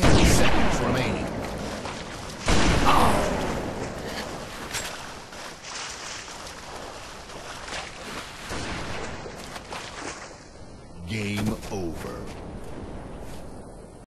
10 seconds remaining. Game over.